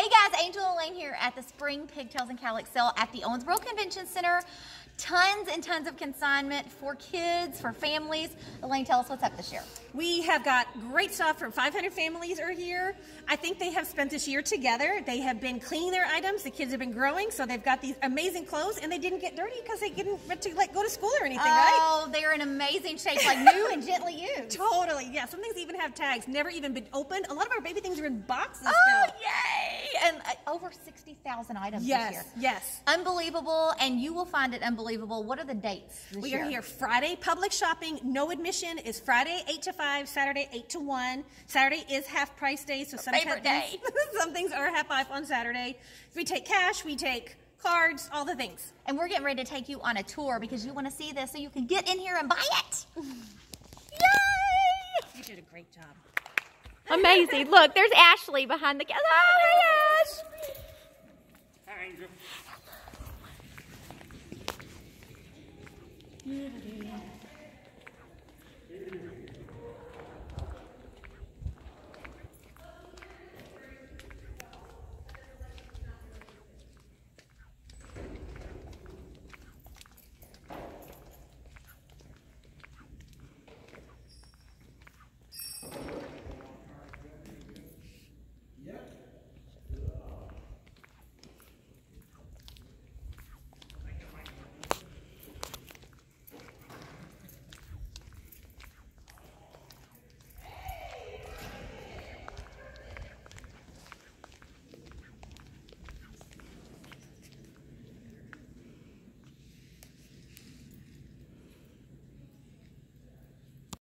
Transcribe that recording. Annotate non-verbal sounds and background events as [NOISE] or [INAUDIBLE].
Hey guys, Angel Elaine here at the Spring Pigtails and Cowlicks sale at the Owensboro Convention Center. Tons and tons of consignment for kids, for families. Elaine, tell us what's up this year. We have got great stuff from 500 families are here. I think they have spent this year together. They have been cleaning their items. The kids have been growing, so they've got these amazing clothes, and they didn't get dirty because they didn't to like go to school or anything, right? Oh, they're in amazing shape, like new and gently [LAUGHS] used. Totally, yeah. Some things even have tags, never even been opened. A lot of our baby things are in boxes Oh, still. yay! And uh, over 60,000 items Yes, this year. yes. Unbelievable, and you will find it unbelievable. What are the dates this We year? are here Friday, public shopping, no admission is Friday 8 to 5, Saturday 8 to 1. Saturday is half price day, so some favorite things, day. [LAUGHS] some things are half off on Saturday. We take cash, we take cards, all the things. And we're getting ready to take you on a tour because you want to see this so you can get in here and buy it. [LAUGHS] Yay! You did a great job. Amazing. Look, there's Ashley behind the camera. Oh, Beauty.